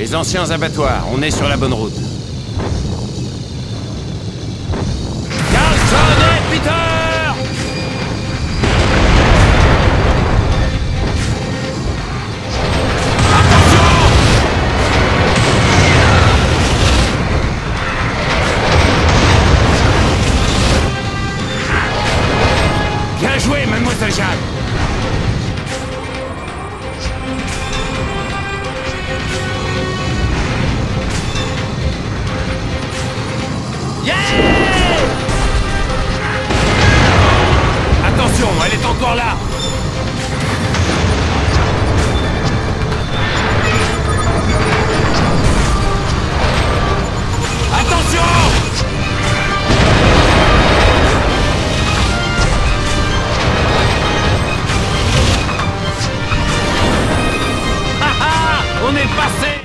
Les anciens abattoirs, on est sur la bonne route. Carlson et Peter! Bien joué, mademoiselle Jade Attention, elle est encore là Attention On est passé